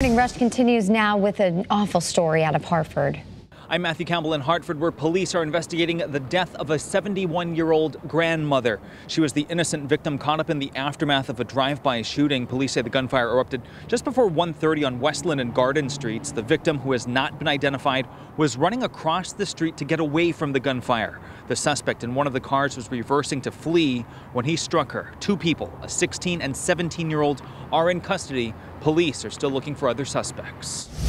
Rush continues now with an awful story out of Hartford. I'm Matthew Campbell in Hartford, where police are investigating the death of a 71 year old grandmother. She was the innocent victim caught up in the aftermath of a drive by shooting. Police say the gunfire erupted just before 1.30 on Westland and Garden Streets. The victim, who has not been identified, was running across the street to get away from the gunfire. The suspect in one of the cars was reversing to flee when he struck her. Two people, a 16 and 17 year old, are in custody. Police are still looking for other suspects.